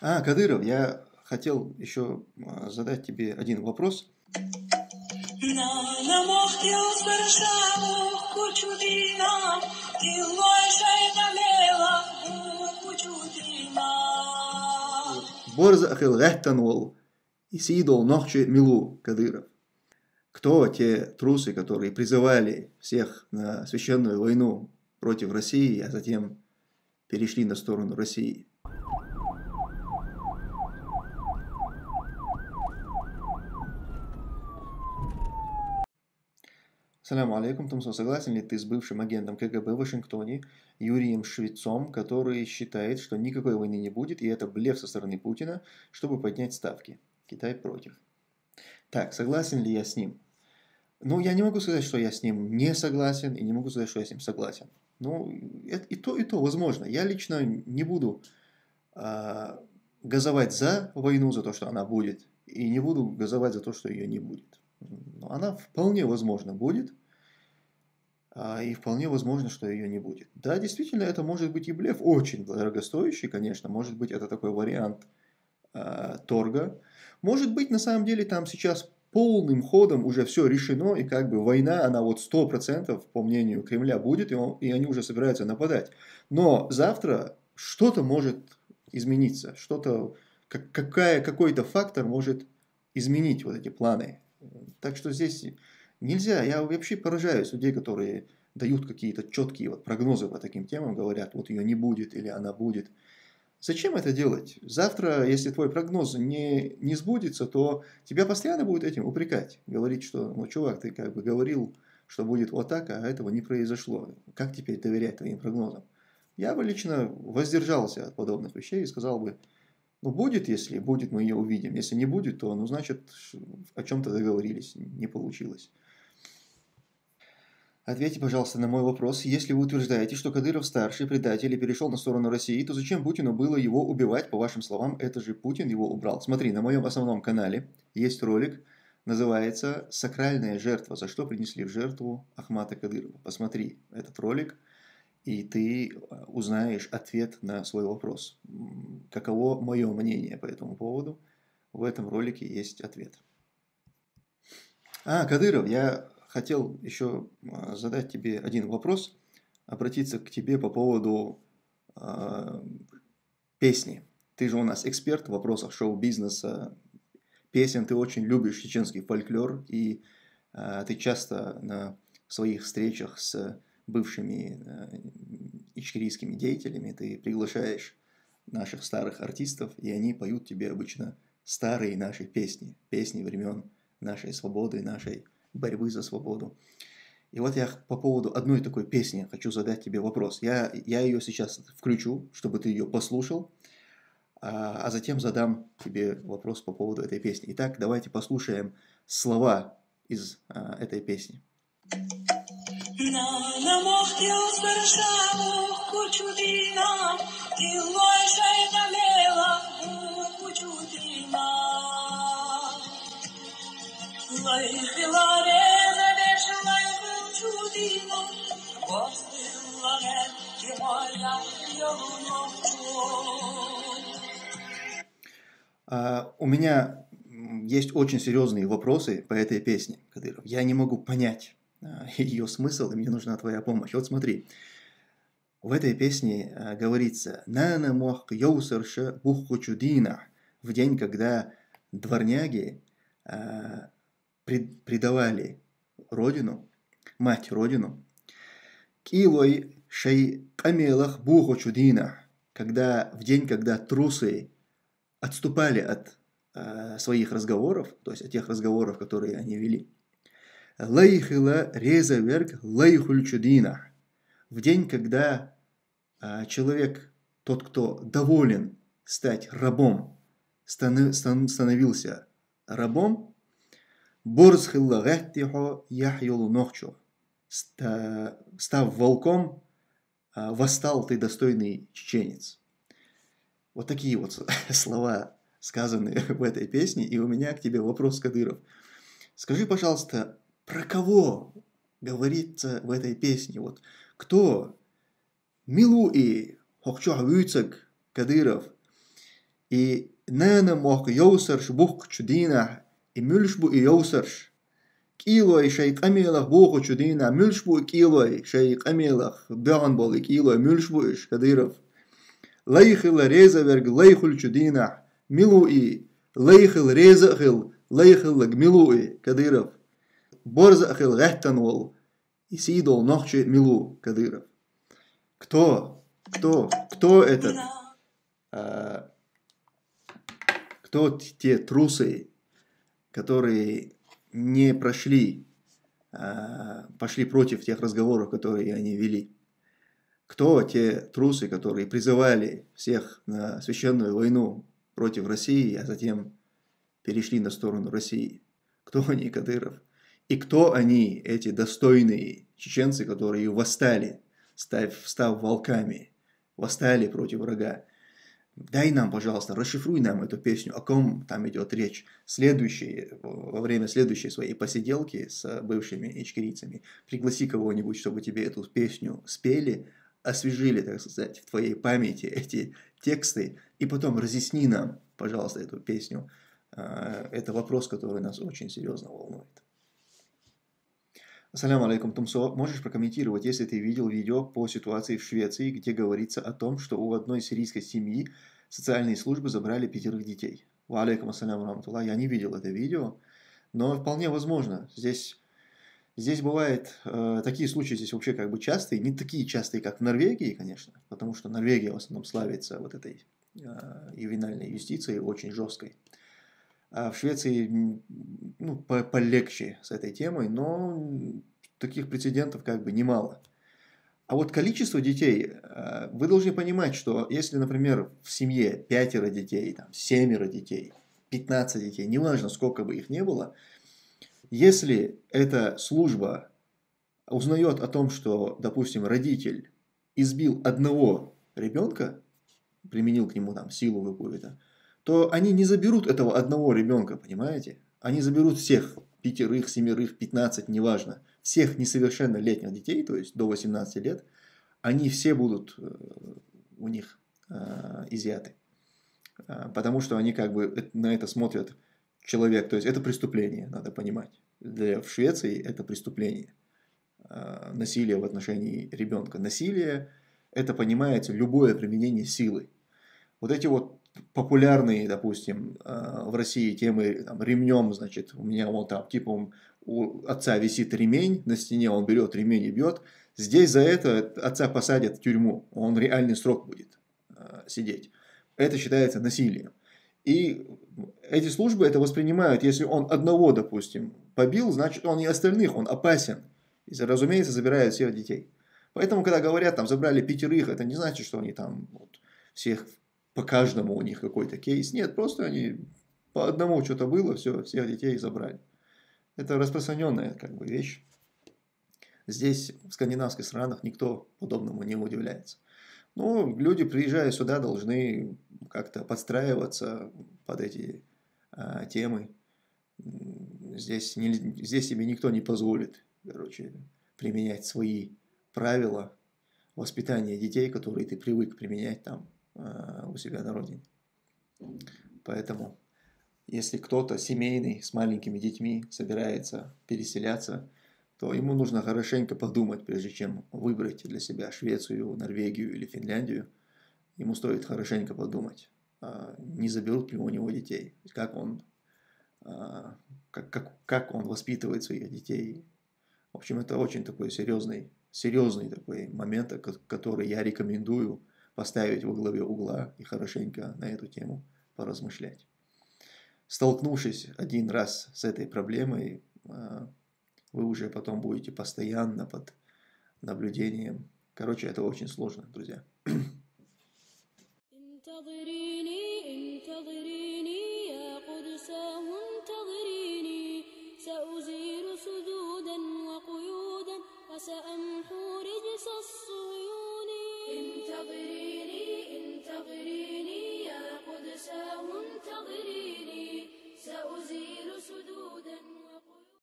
А, Кадыров, я хотел еще а, задать тебе один вопрос. Борз ахил и сидол нохче милу Кадыров. Кто те трусы, которые призывали всех на священную войну против России, а затем перешли на сторону России? Салям алейкум, Тумсо, согласен ли ты с бывшим агентом КГБ в Вашингтоне Юрием Швецом, который считает, что никакой войны не будет, и это блеф со стороны Путина, чтобы поднять ставки? Китай против. Так, согласен ли я с ним? Ну, я не могу сказать, что я с ним не согласен, и не могу сказать, что я с ним согласен. Ну, и то, и то возможно. Я лично не буду э, газовать за войну, за то, что она будет, и не буду газовать за то, что ее не будет. Но она вполне возможно будет, и вполне возможно, что ее не будет. Да, действительно, это может быть и блеф, очень дорогостоящий, конечно, может быть, это такой вариант э, торга. Может быть, на самом деле, там сейчас полным ходом уже все решено, и как бы война, она вот 100% по мнению Кремля будет, и, он, и они уже собираются нападать. Но завтра что-то может измениться, что-то, как, какая, какой-то фактор может изменить вот эти планы. Так что здесь нельзя, я вообще поражаюсь людей, которые дают какие-то четкие вот прогнозы по таким темам, говорят, вот ее не будет или она будет. Зачем это делать? Завтра, если твой прогноз не, не сбудется, то тебя постоянно будут этим упрекать. Говорить, что, ну, чувак, ты как бы говорил, что будет вот так, а этого не произошло. Как теперь доверять твоим прогнозам? Я бы лично воздержался от подобных вещей и сказал бы, ну, будет, если будет, мы ее увидим. Если не будет, то, ну, значит, о чем-то договорились, не получилось. Ответьте, пожалуйста, на мой вопрос. Если вы утверждаете, что Кадыров старший предатель и перешел на сторону России, то зачем Путину было его убивать? По вашим словам, это же Путин его убрал. Смотри, на моем основном канале есть ролик, называется «Сакральная жертва. За что принесли в жертву Ахмата Кадырова». Посмотри этот ролик, и ты э, узнаешь ответ на свой вопрос. Каково мое мнение по этому поводу? В этом ролике есть ответ. А, Кадыров, я хотел еще а, задать тебе один вопрос, обратиться к тебе по поводу э, песни. Ты же у нас эксперт в вопросах шоу-бизнеса, песен, ты очень любишь чеченский фольклор, и э, ты часто на своих встречах с бывшими э, ичкерийскими деятелями, ты приглашаешь наших старых артистов, и они поют тебе обычно старые наши песни, песни времен нашей свободы, нашей борьбы за свободу. И вот я по поводу одной такой песни хочу задать тебе вопрос. Я, я ее сейчас включу, чтобы ты ее послушал, а, а затем задам тебе вопрос по поводу этой песни. Итак, давайте послушаем слова из а, этой песни. А, у меня есть очень серьезные вопросы по этой песне, Кадыров. Я не могу понять а, ее смысл, и мне нужна твоя помощь. Вот смотри, в этой песне а, говорится «Нана мох йоусерша бухучудина» в день, когда дворняги предавали родину, мать родину, килой шей камелах буху чудина, когда в день, когда трусы отступали от э, своих разговоров, то есть от тех разговоров, которые они вели. Лайхила реза верг лайхуль чудина. В день, когда э, человек, тот, кто доволен стать рабом, становился рабом, Борсхиллагаттихо яхьюлу нохчу. Став волком, а, восстал ты достойный чеченец. Вот такие вот слова сказаны в этой песне. И у меня к тебе вопрос, Кадыров. Скажи, пожалуйста, про кого говорится в этой песне? Вот кто? Милу и Хокчо Кадыров. И нена мох йоусарш бух чудина, и мюльшбу и йоусарш. Килой шей камелах буху чудина, мюльшбу килой шей камелах, бяган бол и килой мюльшбу иш, Кадыров. Лейхил резаверг лейхуль чудина, милуи, лейхил резахил, лейхил гмилуи, Кадыров. Борзахил гехтанвол, и сидол нохче милу, Кадыров. Кто? Кто? Кто этот? А, кто те трусы, которые не прошли, а, пошли против тех разговоров, которые они вели? Кто те трусы, которые призывали всех на священную войну против России, а затем перешли на сторону России? Кто они, Кадыров? И кто они, эти достойные чеченцы, которые восстали, став, став волками, восстали против врага? Дай нам, пожалуйста, расшифруй нам эту песню, о ком там идет речь. Следующий, во время следующей своей посиделки с бывшими ичкерийцами, пригласи кого-нибудь, чтобы тебе эту песню спели, освежили, так сказать, в твоей памяти эти тексты, и потом разъясни нам, пожалуйста, эту песню. А, это вопрос, который нас очень серьезно волнует. Ассаляму алейкум, Тумсо. Можешь прокомментировать, если ты видел видео по ситуации в Швеции, где говорится о том, что у одной сирийской семьи социальные службы забрали пятерых детей? Ва алейкум ассаляму раматулла. Я не видел это видео, но вполне возможно. Здесь, здесь бывают э, такие случаи, здесь вообще как бы частые, не такие частые, как в Норвегии, конечно, потому что Норвегия в основном славится вот этой э, ювенальной юстицией, очень жесткой. А в Швеции ну, полегче с этой темой, но таких прецедентов как бы немало. А вот количество детей, э, вы должны понимать, что если, например, в семье пятеро детей, там, семеро детей, 15 детей, неважно, сколько бы их не было, если эта служба узнает о том, что, допустим, родитель избил одного ребенка, применил к нему там силу какую-то, то они не заберут этого одного ребенка, понимаете? Они заберут всех, пятерых, семерых, пятнадцать, неважно, всех несовершеннолетних детей, то есть до 18 лет, они все будут э, у них э, изъяты. Э, потому что они как бы на это смотрят человек, то есть это преступление, надо понимать. Для, в Швеции это преступление. Насилие в отношении ребенка. Насилие это понимается любое применение силы. Вот эти вот популярные, допустим, э, в России темы там, ремнем, значит, у меня вот там, типа, у отца висит ремень на стене, он берет ремень и бьет. Здесь за это отца посадят в тюрьму, он реальный срок будет э, сидеть. Это считается насилием. И эти службы это воспринимают, если он одного, допустим, побил, значит он и остальных, он опасен. И, разумеется, забирают всех детей. Поэтому, когда говорят, там, забрали пятерых, это не значит, что они там вот, всех по каждому у них какой-то кейс. Нет, просто они по одному что-то было, все, всех детей забрали. Это распространенная как бы вещь. Здесь, в скандинавских странах, никто подобному не удивляется. Но люди, приезжая сюда, должны как-то подстраиваться под эти а, темы. Здесь, не, здесь себе никто не позволит, короче, применять свои правила воспитания детей, которые ты привык применять там у себя на родине. Поэтому, если кто-то семейный с маленькими детьми собирается переселяться, то ему нужно хорошенько подумать, прежде чем выбрать для себя Швецию, Норвегию или Финляндию. Ему стоит хорошенько подумать, а не заберут ли у него детей, как он, а, как, как, как он воспитывает своих детей. В общем, это очень такой серьезный, серьезный такой момент, который я рекомендую поставить во главе угла и хорошенько на эту тему поразмышлять. Столкнувшись один раз с этой проблемой, а, вы уже потом будете постоянно под наблюдением. Короче, это очень сложно, друзья.